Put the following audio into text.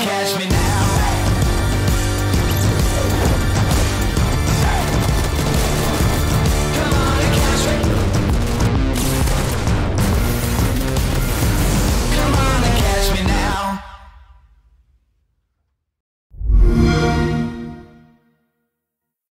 catch me